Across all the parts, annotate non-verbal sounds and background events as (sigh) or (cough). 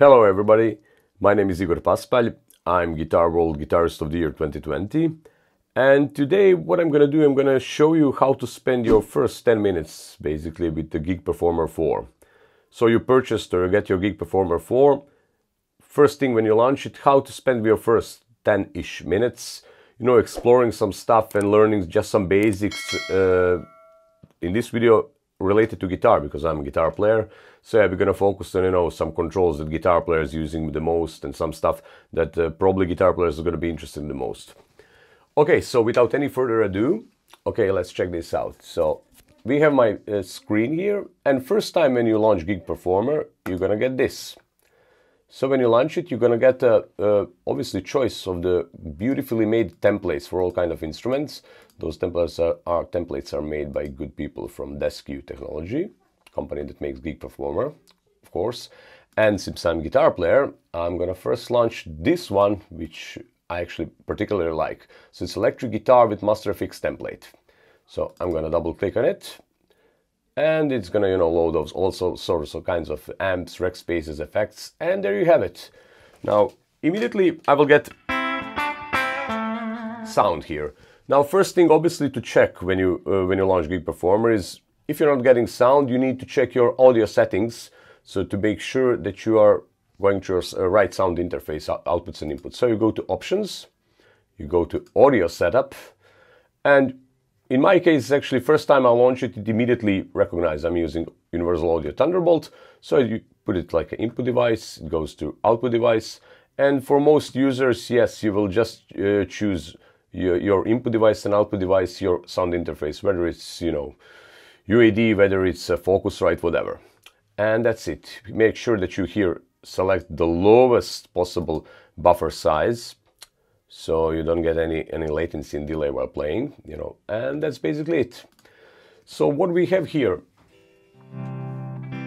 Hello everybody, my name is Igor Paspalj, I'm Guitar World Guitarist of the Year 2020 and today what I'm gonna do, I'm gonna show you how to spend your first 10 minutes basically with the Gig Performer 4. So you purchased or get your Gig Performer 4, first thing when you launch it, how to spend your first 10-ish minutes, you know, exploring some stuff and learning just some basics. Uh, in this video related to guitar because I'm a guitar player. So yeah, we're gonna focus on you know some controls that guitar players using the most and some stuff that uh, probably guitar players are gonna be interested in the most. Okay, so without any further ado, okay, let's check this out. So we have my uh, screen here, and first time when you launch Gig Performer, you're gonna get this. So when you launch it, you're gonna get a, a, obviously choice of the beautifully made templates for all kind of instruments. Those templates are, are templates are made by good people from Deskew Technology, company that makes Gig Performer, of course. And I'm guitar player, I'm gonna first launch this one, which I actually particularly like. So it's electric guitar with Master FX template. So I'm gonna double click on it and it's gonna you know load those also sorts of kinds of amps rack spaces effects and there you have it. Now immediately i will get sound here. Now first thing obviously to check when you uh, when you launch gig performer is if you're not getting sound you need to check your audio settings. So to make sure that you are going to your uh, right sound interface outputs and inputs. So you go to options you go to audio setup and in my case, actually, first time I launched it, it immediately recognized I'm using Universal Audio Thunderbolt. So you put it like an input device, it goes to output device. And for most users, yes, you will just uh, choose your, your, input device and output device, your sound interface, whether it's, you know, UAD, whether it's a Focusrite, whatever. And that's it. Make sure that you here select the lowest possible buffer size so you don't get any any latency and delay while playing you know and that's basically it. So what we have here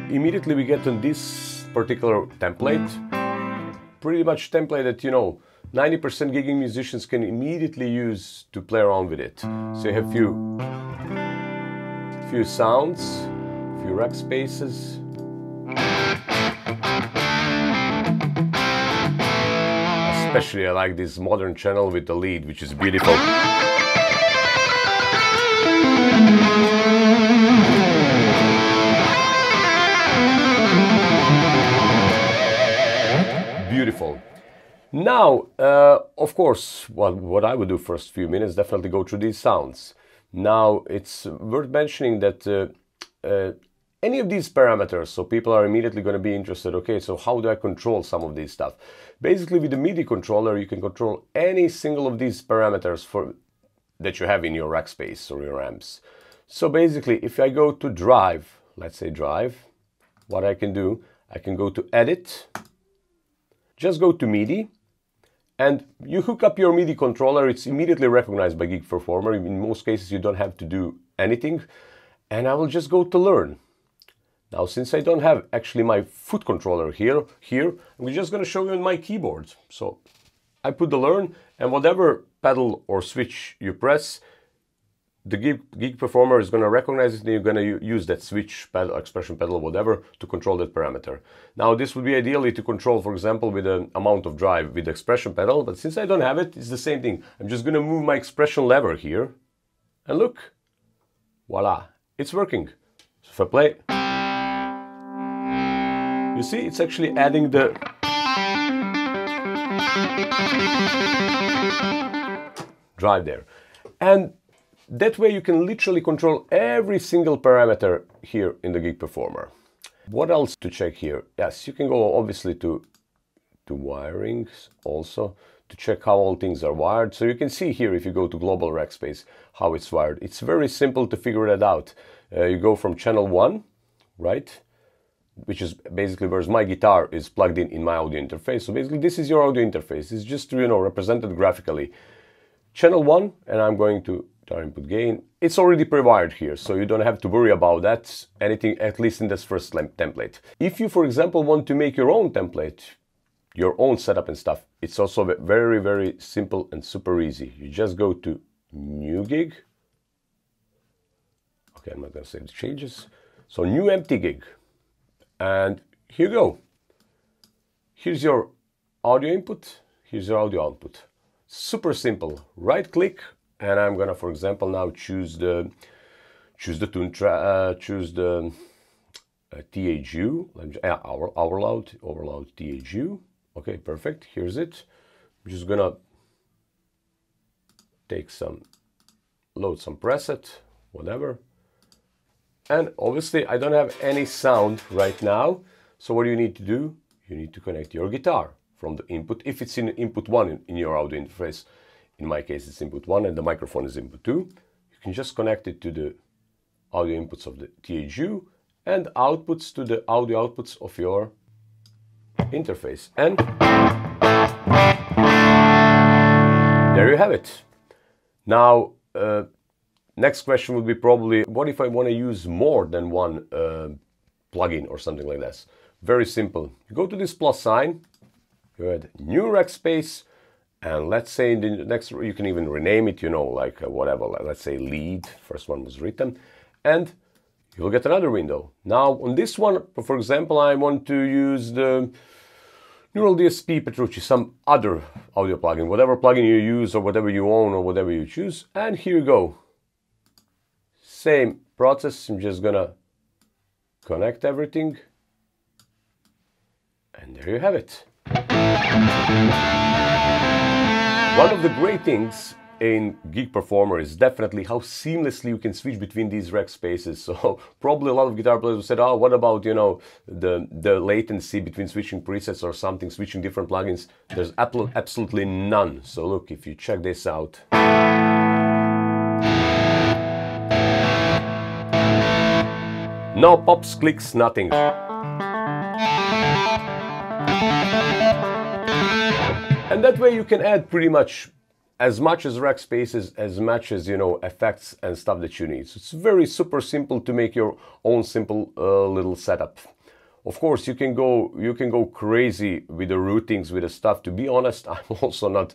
immediately we get on this particular template. Pretty much template that you know 90% gigging musicians can immediately use to play around with it. So you have few few sounds few rack spaces Especially I like this modern channel with the lead, which is beautiful. Beautiful. Now, uh, of course, what, what I would do first few minutes, definitely go through these sounds. Now, it's worth mentioning that uh, uh, any of these parameters, so people are immediately going to be interested, okay, so how do I control some of these stuff? Basically, with the MIDI controller, you can control any single of these parameters for that you have in your rack space or your amps. So basically, if I go to drive, let's say drive, what I can do, I can go to edit, just go to MIDI, and you hook up your MIDI controller, it's immediately recognized by Gig Performer. In most cases, you don't have to do anything. And I will just go to learn. Now, since I don't have actually my foot controller here, here, I'm just going to show you on my keyboard. So I put the learn and whatever pedal or switch you press, the Gig, Gig Performer is going to recognize it and you're going to use that switch pedal, expression pedal, whatever, to control that parameter. Now, this would be ideally to control, for example, with an amount of drive with expression pedal, but since I don't have it, it's the same thing. I'm just going to move my expression lever here and look, voila, it's working. So if I play, you see, it's actually adding the drive there. And that way you can literally control every single parameter here in the Gig Performer. What else to check here? Yes, you can go obviously to, to wirings also to check how all things are wired. So you can see here if you go to global rack space how it's wired. It's very simple to figure that out. Uh, you go from channel 1, right? Which is basically where my guitar is plugged in in my audio interface. So basically this is your audio interface. It's just, you know, represented graphically. Channel 1, and I'm going to guitar input gain. It's already pre-wired here, so you don't have to worry about that, anything, at least in this first template. If you, for example, want to make your own template, your own setup and stuff, it's also very, very simple and super easy. You just go to New Gig. Okay, I'm not going to save the changes. So New Empty Gig. And here you go. here's your audio input, here's your audio output. Super simple. Right click and I'm gonna, for example, now choose the choose the tune uh, choose the uh, TH-U, uh, our Overloud, Overloud TH-U. Okay, perfect. Here's it. I'm just gonna take some, load some preset, whatever. And obviously I don't have any sound right now. So what do you need to do? You need to connect your guitar from the input. If it's in input one in, your audio interface, in my case it's input one and the microphone is input two, you can just connect it to the audio inputs of the TH-U and outputs to the audio outputs of your interface. And there you have it. Now, uh, next question would be probably, what if I want to use more than one uh, plugin or something like this? Very simple. You go to this plus sign, you add new rack space, and let's say in the next, you can even rename it, you know, like uh, whatever, let's say lead, first one was written, and you'll get another window. Now on this one, for example, I want to use the Neural DSP Petrucci, some other audio plugin, whatever plugin you use or whatever you own or whatever you choose. And here you go. Same process, I'm just gonna connect everything. And there you have it. One of the great things in Gig Performer is definitely how seamlessly you can switch between these rack spaces. (laughs) So probably a lot of guitar players said, oh, what about, you know, the, the latency between switching presets or something, switching different plugins? There's absolutely none. So look, if you check this out. No pops, clicks, nothing. And that way you can add pretty much as much as rack spaces, as much as, you know, effects and stuff that you need. So it's very super simple to make your own simple uh, little setup. Of course, you can go you can go crazy with the routings, with the stuff. To be honest, (laughs) I'm also not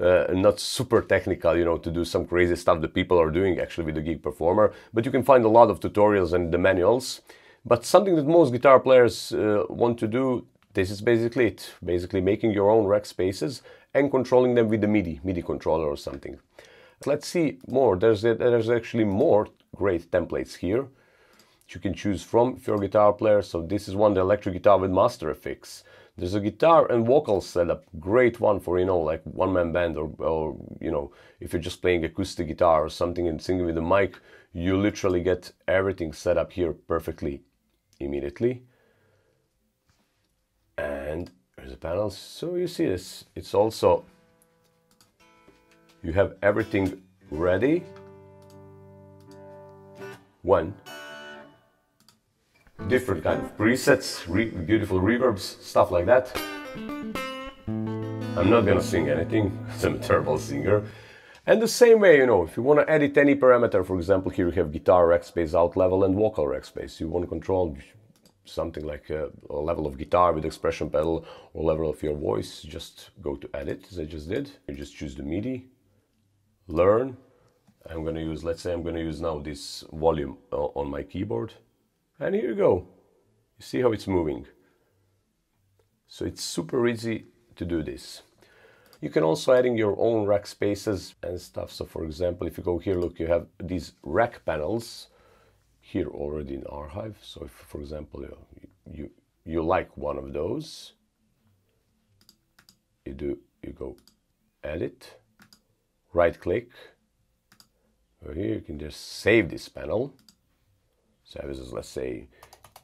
uh, not super technical, you know, to do some crazy stuff that people are doing actually with the Gig Performer. But you can find a lot of tutorials and the manuals. But something that most guitar players uh, want to do, this is basically it. Basically making your own rack spaces and controlling them with the MIDI, MIDI controller or something. Let's see more. There's, a, there's actually more great templates here you can choose from if you're a guitar player. So this is one, the electric guitar with Master FX. There's a guitar and vocal setup, great one for, you know, like one-man band or, or, you know, if you're just playing acoustic guitar or something and singing with the mic, you literally get everything set up here perfectly immediately. And there's a panel. So you see this, it's also, you have everything ready. One, different kind of presets, re beautiful reverbs, stuff like that. I'm not gonna sing anything, (laughs) I'm a terrible singer. And the same way, you know, if you want to edit any parameter, for example, here you have guitar rack space, out level, and vocal rack space. You want to control something like a, a, level of guitar with expression pedal or level of your voice, just go to edit as I just did. You just choose the MIDI, learn. I'm going to use, let's say I'm going to use now this volume uh, on my keyboard. And here you go. You see how it's moving. So it's super easy to do this. You can also add in your own rack spaces and stuff. So for example, if you go here, look, you have these rack panels here already in Archive. So if, for example, you, you, you like one of those, you do, you go edit, right click, over here you can just save this panel. So this is, let's say,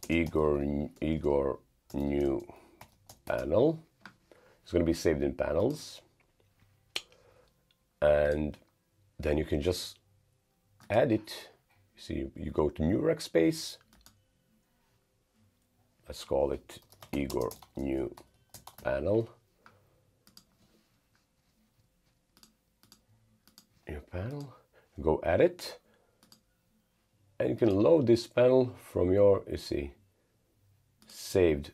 Igor, Igor new panel. It's going to be saved in panels. And then you can just add it you see, you go to new rack space. Let's call it Igor new panel. New panel. Go edit. And you can load this panel from your, you see, saved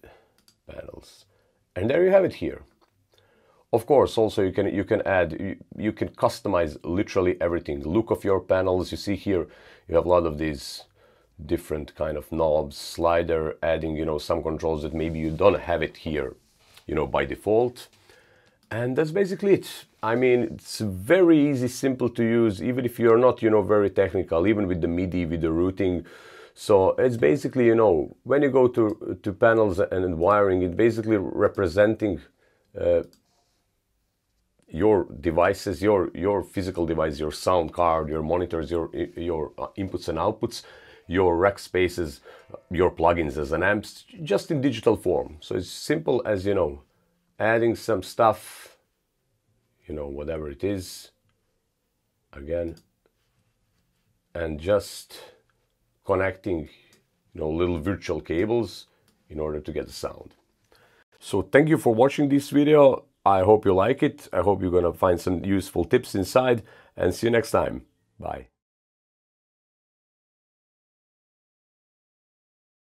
panels. And there you have it here. Of course, also you can you can add you, you, can customize literally everything. Look of your panels. You see here you have a lot of these different kind of knobs, slider, adding you know some controls that maybe you don't have it here. you know, by default. And that's basically it. I mean, it's very easy, simple to use, even if you're not, you know, very technical, even with the MIDI, with the routing. So it's basically, you know, when you go to, to panels and wiring, it's basically representing uh, your devices, your, your physical device, your sound card, your monitors, your, your uh, inputs and outputs, your rack spaces, your plugins as an amps, just in digital form. So it's simple as, you know, adding some stuff, you know, whatever it is, again, and just connecting, you know, little virtual cables in order to get the sound. So thank you for watching this video. I hope you like it. I hope you're gonna find some useful tips inside and see you next time. Bye.